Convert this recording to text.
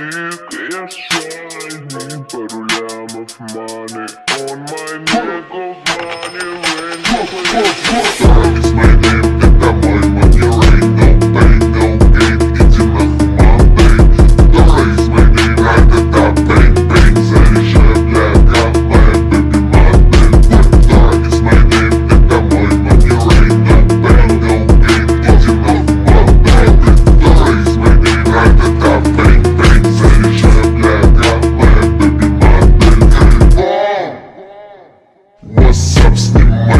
Yes, try me, but am of money on my neck What's up, stick